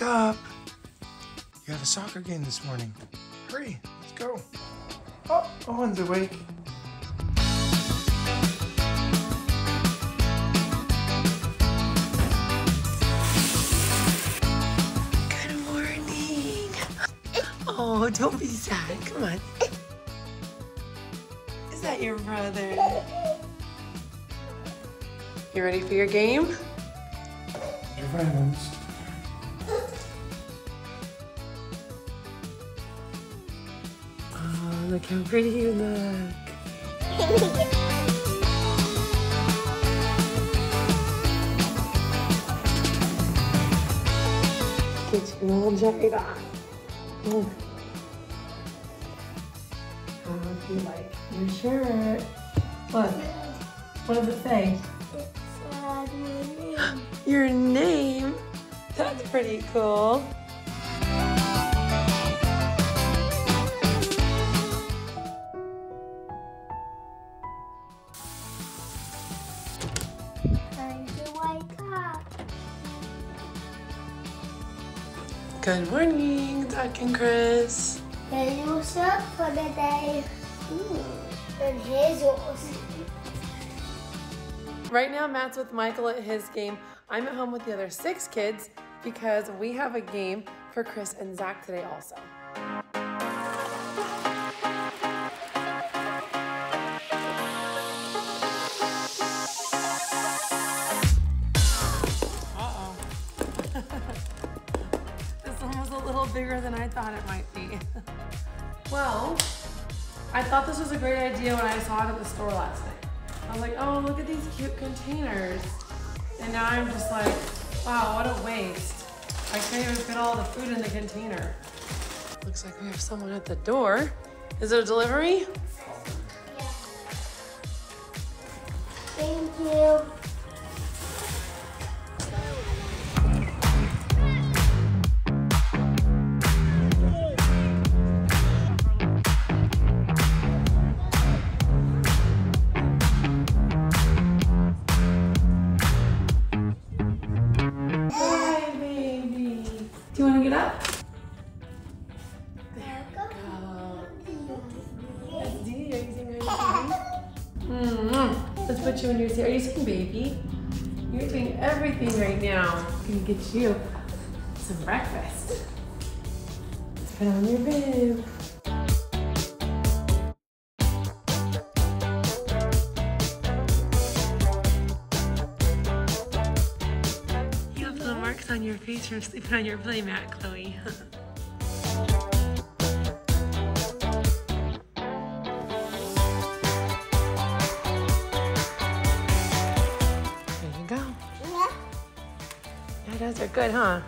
Luke, time to wake up. You have a soccer game this morning. Hurry, let's go. Oh, Owen's awake. Good morning. Oh, don't be sad. Come on. Is that your brother? You ready for your game? Your violence. look how pretty you look. Get you all dried on. Mm. How do you like your shirt? Look, what does it say? Your name? That's pretty cool. Good morning, Doc and Chris. Here's your shirt for the day. And here's yours. Right now, Matt's with Michael at his game. I'm at home with the other six kids because we have a game for Chris and Zac today also. Bigger than I thought it might be. well, I thought this was a great idea when I saw it at the store last night. I was like, oh, look at these cute containers. And now I'm just like, wow, what a waste. I can't even fit all the food in the container. Looks like we have someone at the door. Is it a delivery? Thank you. Do you want to get up? That's Dee. Are you saying baby? Mm-hmm. Let's put you in your seat. Are you saying baby? You're doing everything right now. I'm Gonna get you some breakfast. Let's put on your bib. Marks on your face from sleeping on your play mat, Chloe. there you go. Yeah, those are good, huh?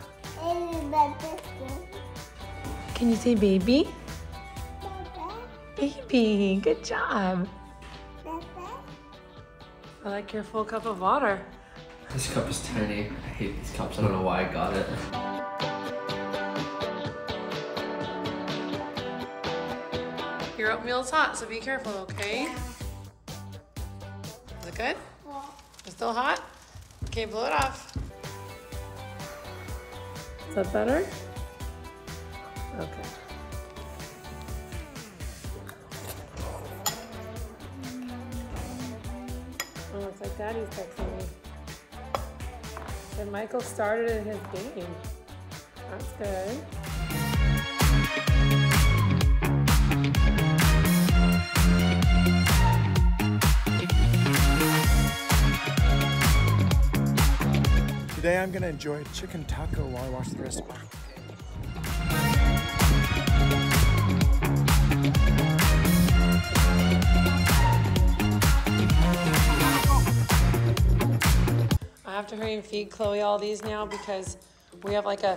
Can you say baby? Baby, good job. I like your full cup of water. This cup is tiny. I hate these cups. I don't know why I got it. Your oatmeal's hot, so be careful, okay? Is it good? It's still hot? Okay, blow it off. Is that better? Okay. Oh, looks like Daddy's texting me. Said Michael started in his game. That's good. Today I'm gonna enjoy a chicken taco while I watch the recipe. To hurry and feed Chloe all these now because we have like a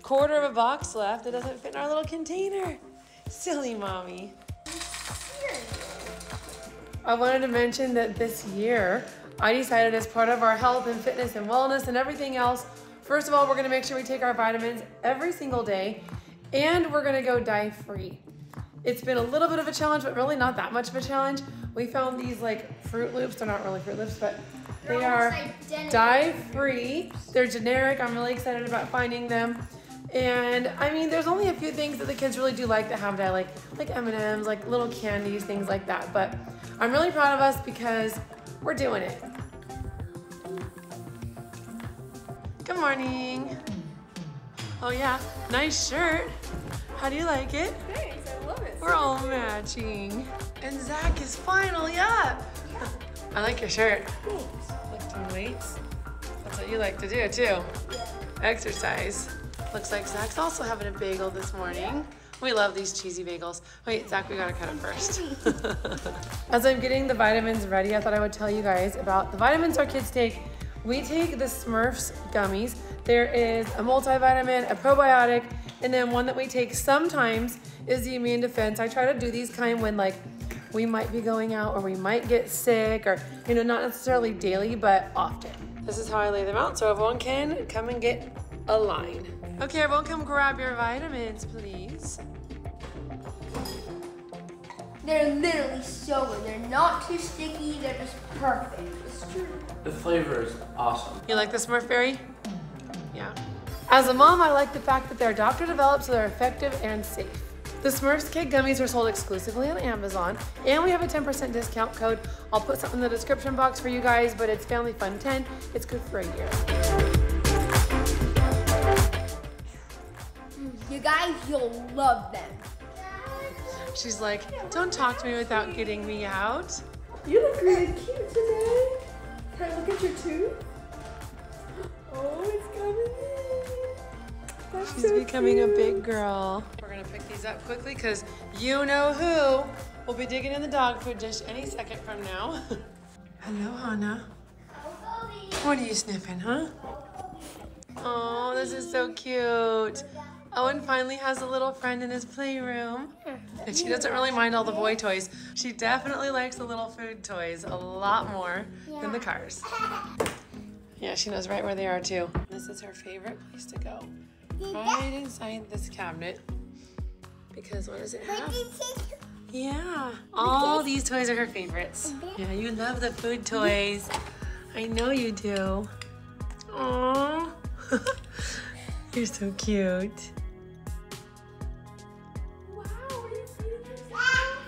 quarter of a box left that doesn't fit in our little container. Silly mommy. I wanted to mention that this year I decided as part of our health and fitness and wellness and everything else, first of all, we're gonna make sure we take our vitamins every single day and we're gonna go dye free. It's been a little bit of a challenge, but really not that much of a challenge. We found these like Froot Loops, they're not really Froot Loops, but They are dye free. They're generic. I'm really excited about finding them. And I mean, there's only a few things that the kids really do like that have dye, like like M&Ms, like little candies, things like that. But I'm really proud of us because we're doing it. Good morning. Oh yeah, nice shirt. How do you like it? Thanks, I love it. We're all matching. And Zac is finally up. I like your shirt. Lifting weights. That's what you like to do too. Exercise. Looks like Zac's also having a bagel this morning. We love these cheesy bagels. Wait, Zac, we gotta cut it first. As I'm getting the vitamins ready, I thought I would tell you guys about the vitamins our kids take. We take the Smurfs gummies. There is a multivitamin, a probiotic, and then one that we take sometimes is the immune defense. I try to do these kind when like we might be going out or we might get sick or, you know, not necessarily daily, but often. This is how I lay them out so everyone can come and get a line. Okay, everyone come grab your vitamins, please. They're literally so good. They're not too sticky. They're just perfect. It's true. The flavor is awesome. You like the Smurf Berry? Yeah. As a mom, I like the fact that they're doctor developed so they're effective and safe. The Smurfs Kid Gummies are sold exclusively on Amazon, and we have a 10% discount code. I'll put something in the description box for you guys, but it's Family Fun 10. It's good for a year. You guys, you'll love them. She's like, don't talk to me without getting me out. You look really cute today. Can I look at your tooth? Oh, it's coming in. That's She's so becoming cute. a big girl. These up quickly because you know who will be digging in the dog food dish any second from now. Hello, Hannah. What are you sniffing, huh? Oh, this is so cute. Owen finally has a little friend in his playroom. And she doesn't really mind all the boy toys. She definitely likes the little food toys a lot more than the cars. Yeah, she knows right where they are too. This is her favorite place to go. Right inside this cabinet. Because what does it have? Yeah, all these toys are her favorites. Yeah, you love the food toys. I know you do. Aww. You're so cute. Wow, are you feeding yourself?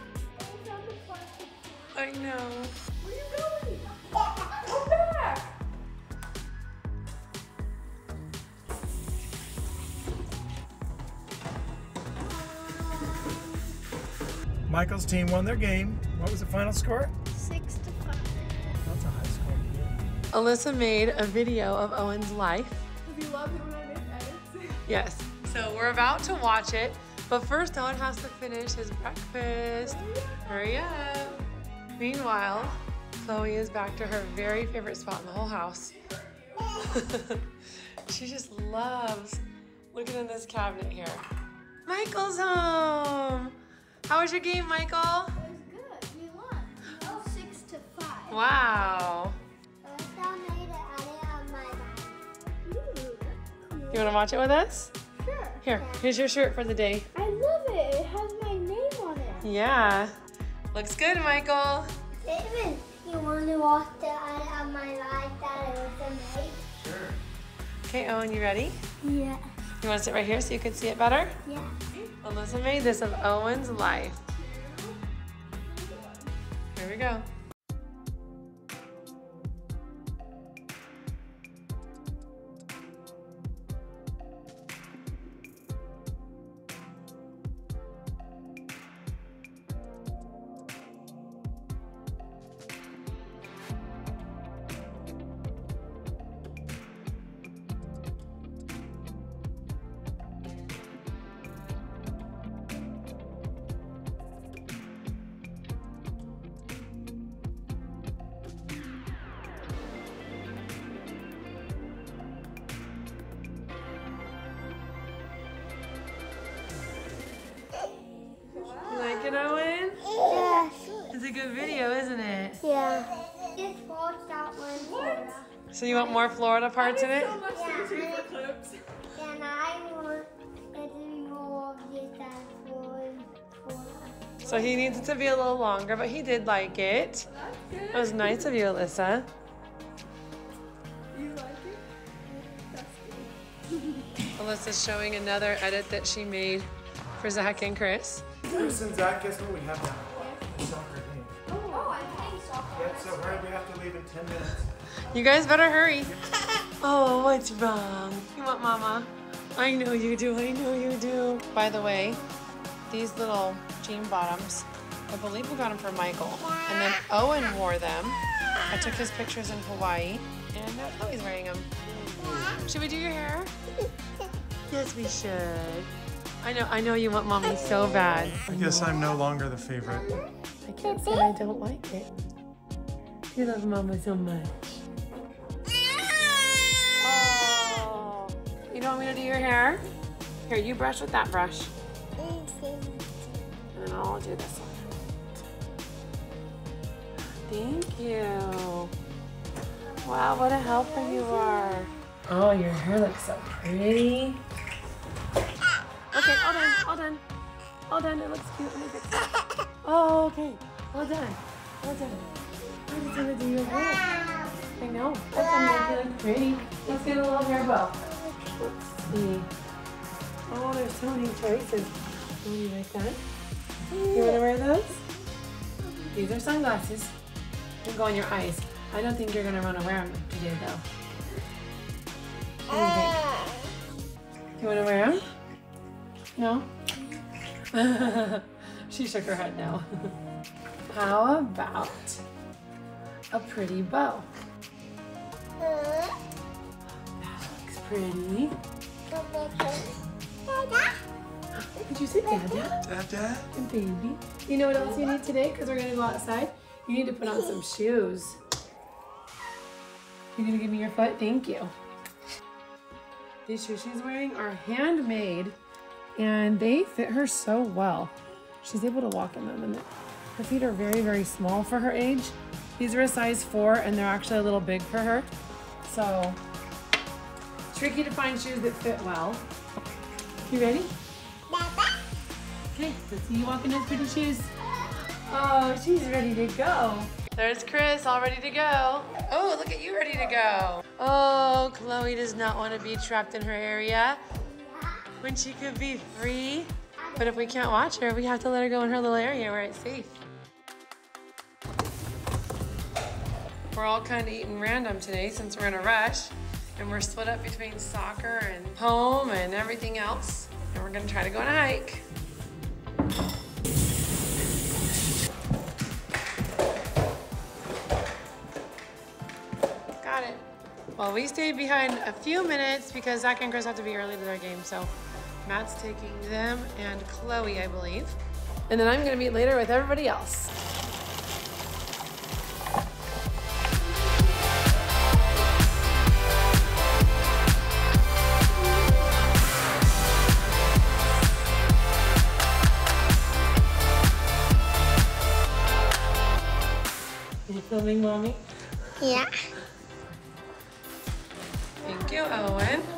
I know. Michael's team won their game. What was the final score? Six to five. That's a high score. Alyssa made a video of Owen's life. Does he love it when I make edits? Yes. So we're about to watch it, but first Owen has to finish his breakfast. Hurry up. Meanwhile, Chloe is back to her very favorite spot in the whole house. she just loves looking in this cabinet here. Michael's home. How was your game, Michael? It was good. We won. Oh, six to five. Wow. You want to watch it with us? Sure. Here, here's your shirt for the day. I love it. It has my name on it. Yeah. Looks good, Michael. David, you want to watch the out of my life that I was made? Sure. Okay, Owen, you ready? Yeah. You want to sit right here so you can see it better? Yeah. Alyssa made this of Owen's life. Here we go. Yes. It's a good video, isn't it? Yeah. What? So you want more Florida parts in it? So much yeah, I, clips. And I want more of this So he needs it to be a little longer, but he did like it. Well, that's good. That was nice of you, Alyssa. You like it? Alyssa's showing another edit that she made for Zac and Chris. Chris and Zac, guess what we have now? The soccer game. Oh, I'm playing soccer. Yep, so hurry, we have to leave in 10 minutes. You guys better hurry. Oh, what's wrong? You want mama? I know you do, I know you do. By the way, these little jean bottoms, I believe we got them for Michael. And then Owen wore them. I took his pictures in Hawaii, and now Chloe's wearing them. Should we do your hair? Yes, we should. I know, I know you want mommy so bad. I guess I'm no longer the favorite. I can't say I don't like it. You love mama so much. Oh. You don't want me to do your hair? Here, you brush with that brush. And then I'll do this one. Thank you. Wow, what a helper you are. Oh, your hair looks so pretty. All done, it looks cute. Oh, okay. Well done. Well done. I just to do your hair. I know. That's gonna you pretty. Let's get a little hair bow. Let's see. Oh, there's so many choices. Oh, you like that? You want to wear those? These are sunglasses. They go on your eyes. I don't think you're gonna want to wear them today, though. What do you think? You want to wear them? No? she shook her head no. How about a pretty bow? That looks pretty. Did you say dada? Dada? And baby. You know what else you need today? Because we're gonna go outside. You need to put on some shoes. You're gonna give me your foot? Thank you. These shoes she's wearing are handmade and they fit her so well. She's able to walk in them and her feet are very, very small for her age. These are a size four and they're actually a little big for her. So tricky to find shoes that fit well. You ready? Okay, let's see you walk in those pretty shoes. Oh, she's ready to go. There's Chris, all ready to go. Oh, look at you ready to go. Oh, Chloe does not want to be trapped in her area when she could be free. But if we can't watch her, we have to let her go in her little area where it's safe. We're all kind of eating random today since we're in a rush and we're split up between soccer and home and everything else. And we're gonna try to go on a hike. Got it. Well, we stayed behind a few minutes because Zac and Chris have to be early to their game, so Matt's taking them and Chloe, I believe. And then I'm gonna meet later with everybody else. Are you filming, mommy? Yeah. Thank you, Owen.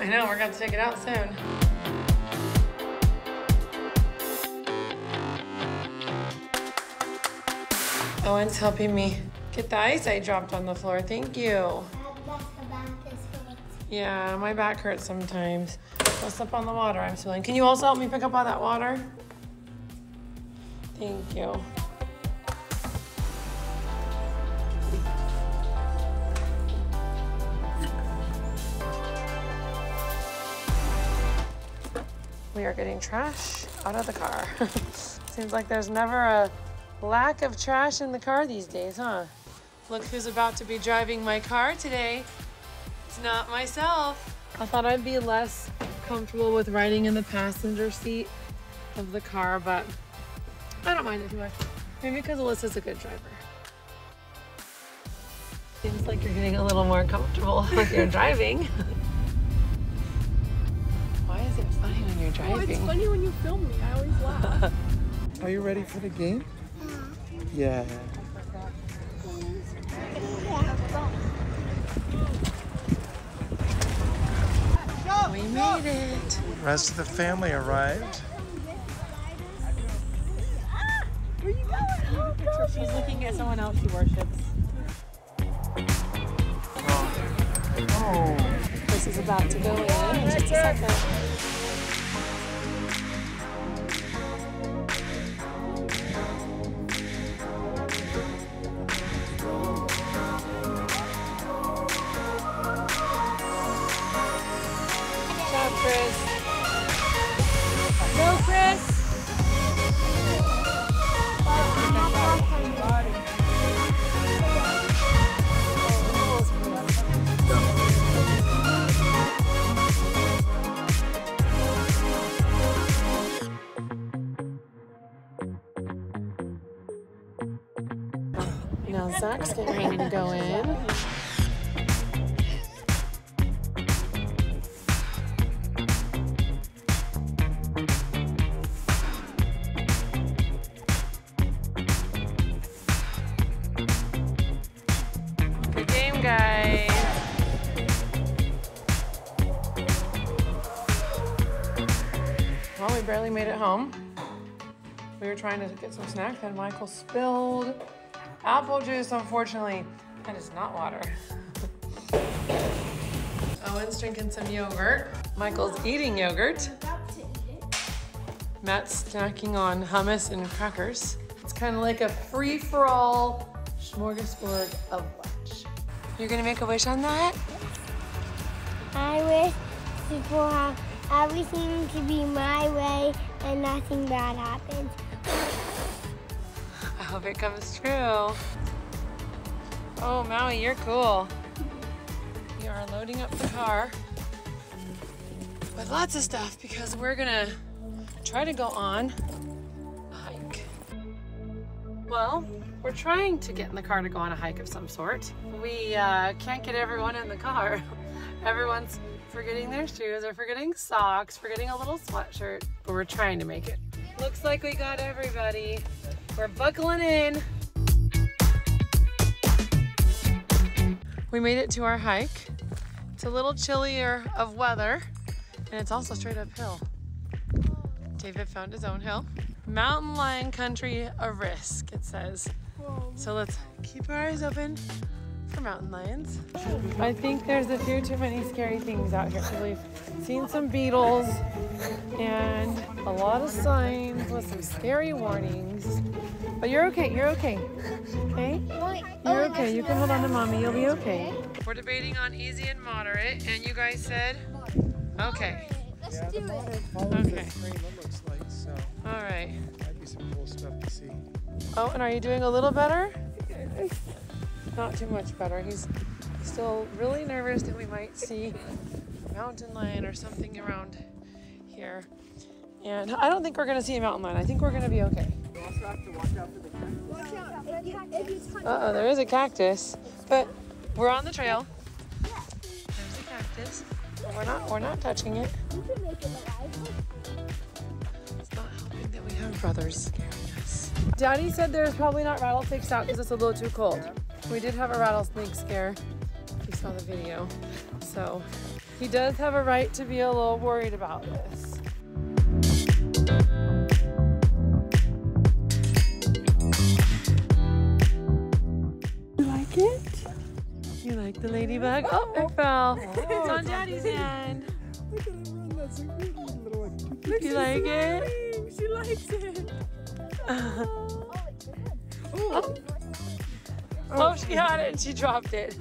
I know, we're gonna take it out soon. Oh, Owen's helping me get the ice I dropped on the floor. Thank you. Yeah, my back hurts sometimes. I'll on the water I'm spilling. Can you also help me pick up all that water? Thank you. Are getting trash out of the car. Seems like there's never a lack of trash in the car these days, huh? Look who's about to be driving my car today. It's not myself. I thought I'd be less comfortable with riding in the passenger seat of the car, but I don't mind it too much. Maybe because Alyssa's a good driver. Seems like you're getting a little more comfortable with your driving. Funny when Oh, it's funny when you film me. I always laugh. Are you ready for the game? Uh-huh. Yeah. We made it. Rest of the family arrived. Oh, She's looking at someone else she worships. Oh. So Chris is about to go in in just a second. To go in. Good game, guys. Well, we barely made it home. We were trying to get some snacks and Michael spilled apple juice, unfortunately. That is not water. Owen's drinking some yogurt. Michael's eating yogurt. Matt's snacking on hummus and crackers. It's kind of like a free-for-all smorgasbord of lunch. You're gonna make a wish on that? I wish have everything to be my way and nothing bad happens. Hope it comes true. Oh, Maui, you're cool. We are loading up the car with lots of stuff because we're gonna try to go on a hike. Well, we're trying to get in the car to go on a hike of some sort. We uh, can't get everyone in the car. Everyone's forgetting their shoes or forgetting socks, forgetting a little sweatshirt, but we're trying to make it. Looks like we got everybody. We're buckling in. We made it to our hike. It's a little chillier of weather, and it's also straight uphill. David found his own hill. Mountain lion country, a risk, it says. So let's keep our eyes open for mountain lions. I think there's a few too many scary things out here. We've seen some beetles and a lot of signs with some scary warnings. But you're okay, you're okay. Okay? You're okay. You can hold on to mommy. You'll be okay. We're debating on easy and moderate, and you guys said okay. Yeah, the model follows Okay. the stream, it looks like, so All right. might be some cool stuff to see. Oh, and are you doing a little better? Not too much better. He's still really nervous that we might see a mountain lion or something around here. And I don't think we're gonna see a mountain lion. I think we're gonna be okay. Uh oh, there is a cactus, but we're on the trail. There's a cactus. but We're not. We're not touching it. It's not helping that we have brothers scaring us. Daddy said there's probably not rattlesnakes out because it's a little too cold. We did have a rattlesnake scare. If you saw the video, so he does have a right to be a little worried about this. Like the ladybug? Oh, it fell. Oh, it's on Daddy's hand. Look at it run, that's a little one. You like it? She likes it. Oh. Oh. oh. Oh, she had it and she dropped it.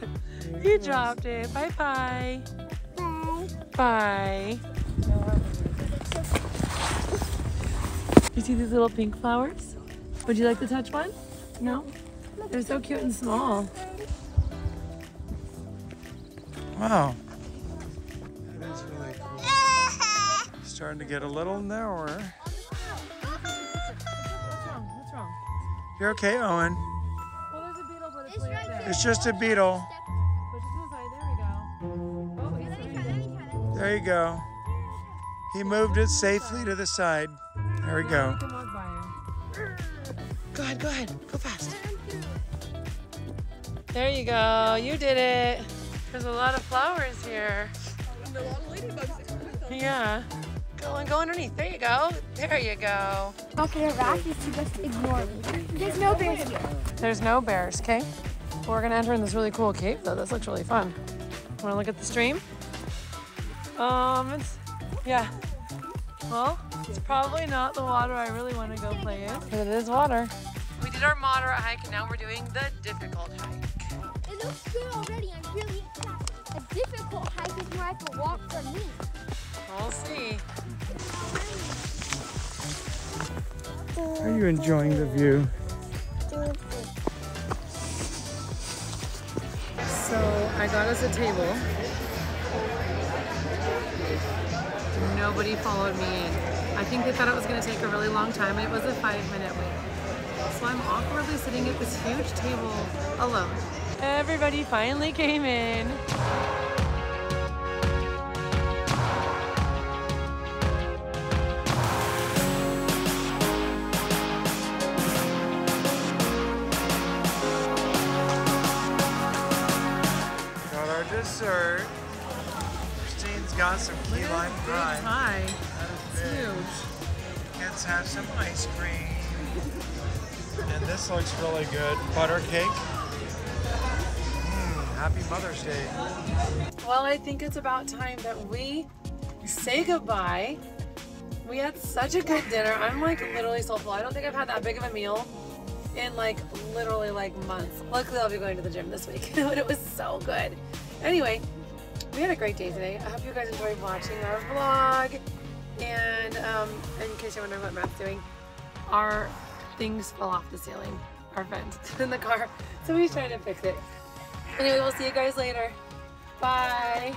You dropped it. Bye-bye. bye. Bye. You see these little pink flowers? Would you like to touch one? No? They're so cute and small. Wow. That is really cool. Starting to get a little narrower. What's wrong? What's wrong? You're okay, Owen. Well, there's a beetle, but it's, way up there. It's just a beetle. Push it to the side. There we go. Oh, he's moving. There you go. He moved it safely to the side. There we go. You can walk by him. Go ahead, go ahead. Go fast. There you go. You did it. There's a lot of flowers here. And a lot of ladybugs that come with them. Yeah. Go and go underneath. There you go. There you go. Not gonna harass you to just ignore me. There's no bears here. There's no bears, okay? We're gonna enter in this really cool cave though. This looks really fun. Wanna look at the stream? Um, it's, yeah. Well, it's probably not the water I really want to go play in, but it is water. We did our moderate hike and now we're doing the difficult hike. It looks good already. I'm really excited. A difficult hike is more like a walk for me. We'll see. Are you enjoying the view? So I got us a table. Nobody followed me in. I think they thought it was going to take a really long time. It was a five minute wait. So I'm awkwardly sitting at this huge table alone. Everybody finally came in. Got our dessert. Kristine's got some key lime pie. pie. That is huge. Kids have some ice cream. And this looks really good. Butter cake. Happy Mother's Day. Well, I think it's about time that we say goodbye. We had such a good dinner. I'm like literally so full. I don't think I've had that big of a meal in like literally like months. Luckily, I'll be going to the gym this week, but it was so good. Anyway, we had a great day today. I hope you guys enjoyed watching our vlog. And um, in case you're wondering what Matt's doing, our things fell off the ceiling, our vent in the car. So he's trying to fix it. Anyway, we'll see you guys later. Bye.